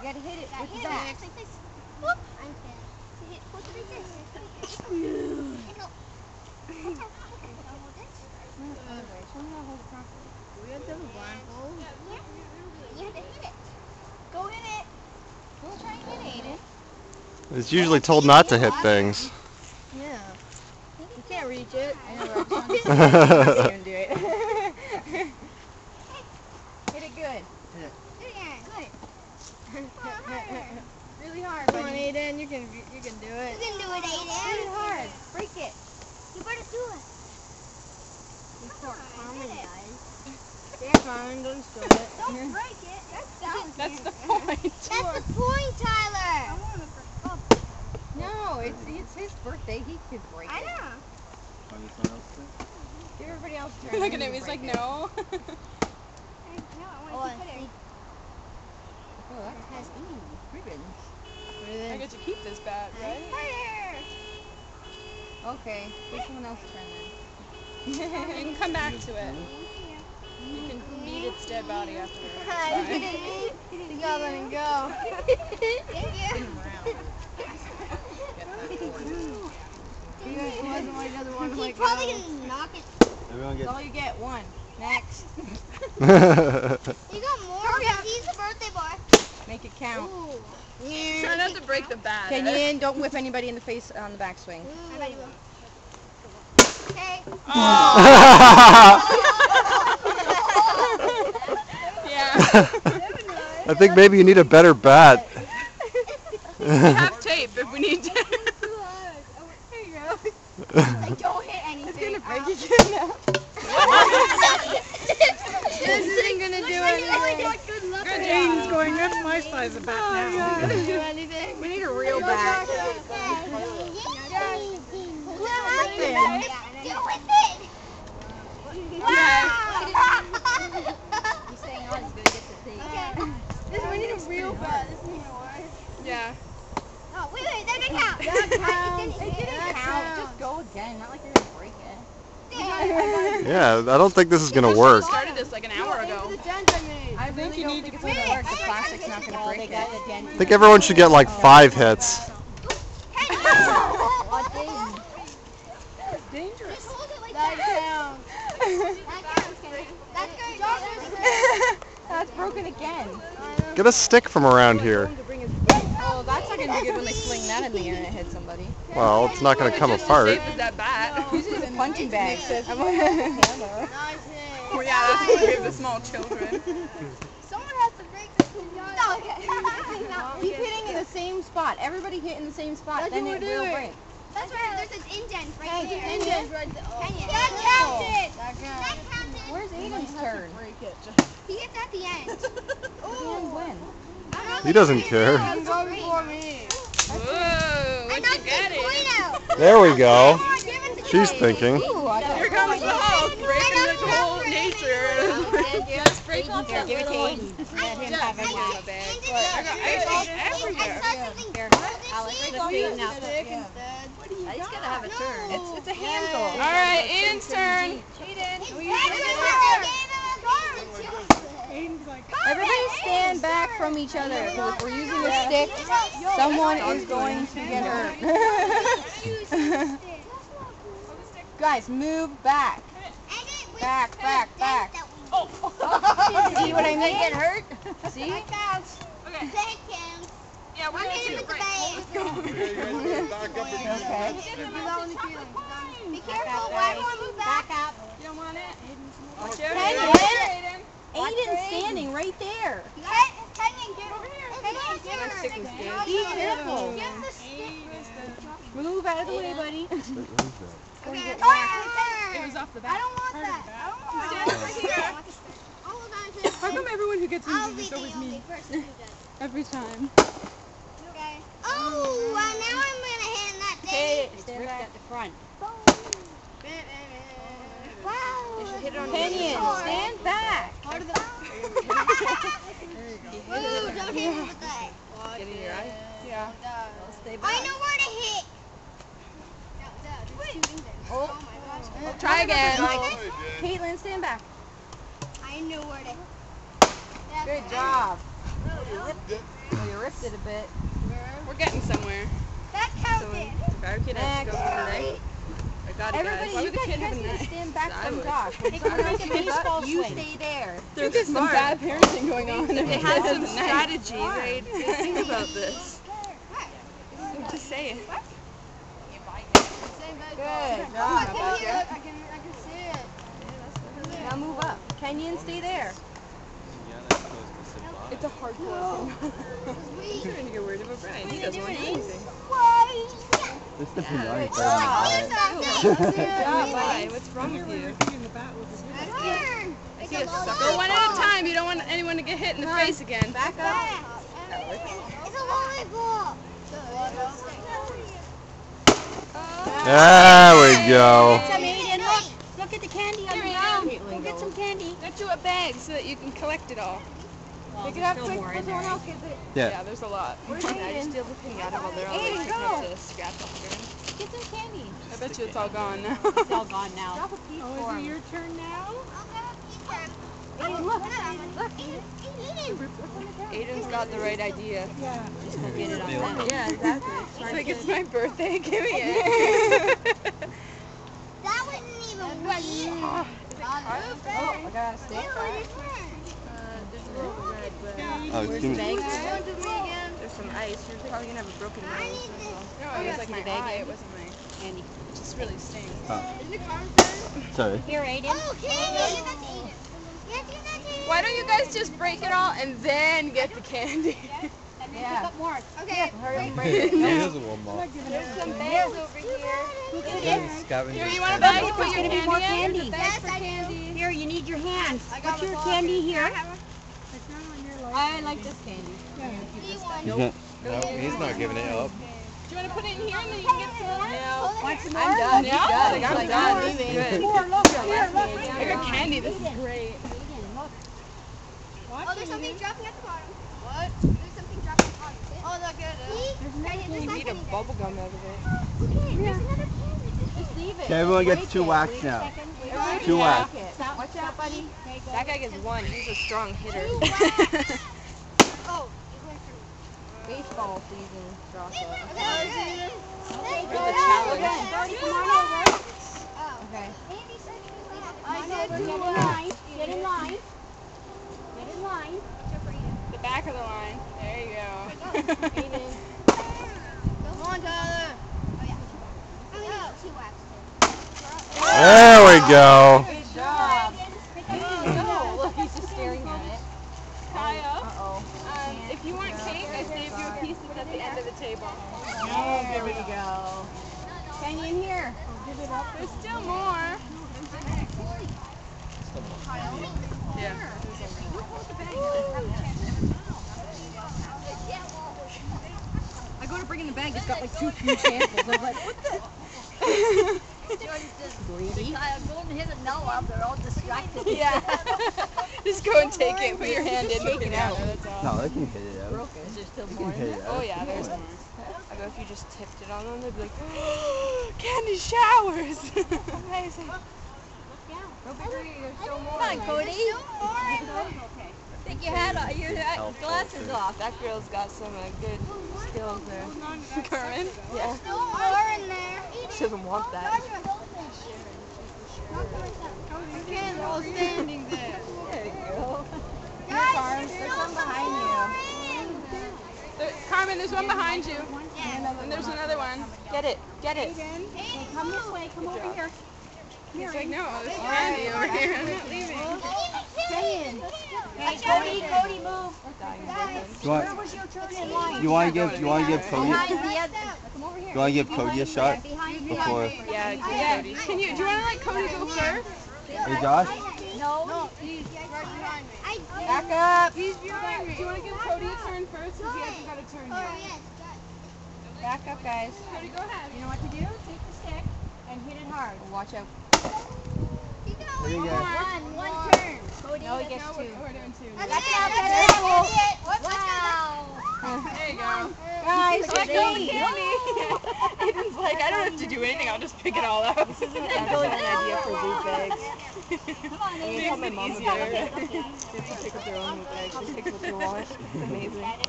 You gotta hit it Yeah, with hit the it like this. Whoop. I'm dead. Hit, it like this. And go. Okay, okay, so hold this. We have to have a blindfold. Yeah. You have to hit it. Go hit it. Go try and hit it, Aiden. It's usually told not to hit things. Yeah. You can't reach it. I know, we're just on the do it. hit it good. Do it again. Good. Really hard, Come on, buddy. Aiden. You can you can do it. You can do it, Hit it hard. Break it. You better do it. Before Come on, Carmen hit it. dies. Don't destroy it. Don't break it. That's, That's the point. That's the point, Tyler. No, it's it's his birthday. He could break I it. I know. Give everybody else a turn. Look at him, he's like, it. no. I, no, I Oh, want I to put it. Oh, that has ooh ribbons. I get to this bat, right? Fire. Okay, give someone else a turn You can come back to it. You can meet its dead body afterwards. You gotta let him go. Thank you. You guys wasn't like the other one. He's Like, probably uh, gonna knock it. That's all you get. One. Next. You got more. Hurry up. He's a birthday boy. Make it count. Ooh. Try not to break the bat. Kenyon, don't whip anybody in the face on the backswing. I bet. Okay. Yeah. I think maybe you need a better bat. Have tape if we need to. Like, don't hit anything. Break Ow. it again now. This isn't gonna do anything. Good job. Going, that's my size of bat oh, now. It doesn't do anything. We need a real bat. Do with it. Wow. He's saying on, he's gonna get the thing. Okay. This, we need a real bat. This isn't gonna. Yeah. Oh, wait, wait, that didn't count. That It didn't It didn't count. Just go again. Not like you're gonna break it. yeah, I don't think this is gonna work. started this like an hour ago. the dent I made. I really you need to it's put- work. The plastic's not gonna break it. I think everyone should get like five hits. Hey, What thing? Dangerous. Just hold it like That that. counts. That counts, That's broken again. Get a stick from around here. Oh, that's not gonna be good when they sling that in the air and it hits somebody. Well, it's not gonna come apart. safe as that bat. Use it a punching bag. I'm a- Nice hit. Well, yeah, that's what we give the small children. Someone has to break this. No, okay. Keep hitting in the same spot. Everybody hit in the same spot. That's then what it we're will doing. break. That's right. There's an indent right Hey, there. the Indian's right there. Oh, Kenny, that counted. that That counted. Where's Aiden's turn? He gets at the end. And when? I don't know if He doesn't care. do it. You go me. Whoa, I what you knocked got it? There we go. Come on, give it to She's thinking. Ooh, I got Here comes the Hulk, breaking the whole Just break Here, give it to. Aiden. Let him have it break now. it, babe. Ended I it. got ice all everywhere. I saw something Here, Alex, let's see it now. He's gotta have a turn. It's, it's a handle. All right, Ian's turn. It's better than what they gave him a card. Everybody stand back from each other because if we're using a stick, someone is going to get hurt. Guys, move back. Back, back, back. See what I mean? Get hurt? See? That counts. Okay. That counts. Yeah, we're gonna hitting do with it. the bag. Okay. Do that when you feel it. Be careful. Why won't move back? Back up. You don't want it? Watch Here, out, Aiden. Aiden. Aiden. Aiden's standing right there. Kenyon, get over here. Kenyon, get My her. stick was good. Be careful. Give the stick. Move out of the way, buddy. Okay. It Oh, was off the back. I don't want that. I don't want that. over here. I'll hold on to this. How come everyone who gets I'll into be this the always only me? person who does. Every time. Okay. Oh, uh, now I'm gonna hit that Hey, thing. stand back at the front. Wow. Hit it on Kenyon, stand back. Ooh, don't hit me with that. Get in your eye. Yeah. Stay I know where to hit. Oh. my gosh. Try again. Caitlin, stand back. I know where to. Good job. Oh, oh, you ripped it a bit. We're getting somewhere. That counted. when the fire kid has to go for. I got it, Everybody, guys. You guys, kid you have guys a need to stand back I from would. Josh. When I someone would. makes a you stay there. There's Because some smart. bad parenting going on. If they had some Smart. strategy, they'd, they'd think about this. I'm just saying. Good Oh, job. I can Bubba. it. I can, I can see it. Now move up. Kenyon, stay there. It's a hard close. I'm trying to get worried about Brian. He doesn't want to do anything. This is definitely not Good good. job. Good job, Why? What's wrong with you? It's You Go one at a time. You don't want anyone to get hit in the face again. Back up. It's a volleyball. There we go. Look. Look at the candy on the ground. Go get some candy. Get you a bag so that you can collect it all. Pick it up quick before someone else gets it. Yeah. Yeah, there's a lot. Where's I Aiden? just steal the pinata while they're all Aiden, like go. picking up off the. Get some candy. I bet you it's all gone now. It's all gone now. Drop a piece Oh, for is it your turn now? Aiden, look. Look. Aiden's got the right idea. Just go get it on them. Yeah, exactly. It's like it's my birthday. Give me it. That wasn't even right. oh, Oh, I got a stick. Oh, uh, there's a little red, but Oh, Where's give me. bag? there's some ice. You're probably gonna have a broken I nose. need. No, it was like my bag eye. It wasn't my. Candy. It just really stings. Sorry. Here, Aiden. Oh, candy. That's Aiden. Yes, give that to Aiden. Why don't you guys just break it all and then get the candy? Yeah. more. Okay. Hurry up and break it. Here's a one more. There's some bags over here. Here, you want a bag to put There's your gonna be candy more in? candy. There's a bag Yes, I do. candy. Here, you need your hands. I got Put your candy here. It's not on your I like this candy. He's not, no, he's not giving it up. Do you want to put it in here and then you can get some more? No. Want some I'm more? done. He's Yeah, done. like, I'm Like, done. more. Good. More, look, here, look. I got candy. This is great. Oh, there's something dropping at the bottom. What? There's something dropping at the bottom. Oh, look at it. See? Guys, there's You not need a bubble gum out of it. Okay, there's another candy. Just leave it. Okay, everyone gets Break two whacks now. second. Wait a Yeah. second. Two whacks. Break it. Watch out, buddy. That guy gets one. He's a strong hitter. Oh, you went through. Baseball season, Joshua. Okay. For the challenge. Brody, come on over. Oh. Okay. Andy said we have I said get in line. Get in line. Get in line. The back of the line. There you go. Come on, Tyler. Oh, I only two. There we go. Good job. No, look, he's just staring at it. Kaya, Uh-oh. um, if you want cake, I saved you a piece that's at the end of the table. There we go. Kenyon here. There's still more. Yeah. I go to bring in the bag, it's got like two few samples. I was like, what the? Greedy. Yeah. Just go and take it. Put your hand in. Take it out. That's all. No, they can hit it out. Is there still They more can in hit there? it out. Oh yeah, there's more. I bet if you just tipped it on them, they'd be like, candy showers. Amazing. Come on, Cody. Take your hat off, your hat- glasses off. That girl's got some uh, good skills there. Carmen? Yeah. No more in there. She doesn't want that. Can't all standing there. There you go. Guys, Carmen, there's there's still one some behind more in. There, Carmen, there's one behind you. Yeah. And there's another one. Get it. Get it. Hey, Come this way, come over here. He's like, no, there's candy over here. I'm not leaving. Kenyon. Hey, Cody, Cody, move. You Where want, was your turn in line? you want to give, you want to give Cody, Behind the other. Come over here. you want to give Cody a shot before? Yeah, yeah. Cody. Can you, do you want to let Cody go first? Hey, Josh. No. He's right behind me. Back up. He's behind me. Do you want to give Cody a turn first? Because he hasn't got a turn yet. yes. Back up, guys. Cody, go ahead. You know what to do? Take the stick and hit it hard. Watch out. Keep There you going. go. One, one turn. Cody. No, he gets No, two. we're, we're doing two. That's Back it, up, that's that's it, it. that's it. Wow. There you go. Guys, Let go of the Cody. candy. Aiden's like, I don't have to do anything. I'll just pick it all up. This is an excellent idea for loot bags. I'm gonna tell my mom about it. They have to pick up their own loot bags. Just pick what they want. It's amazing.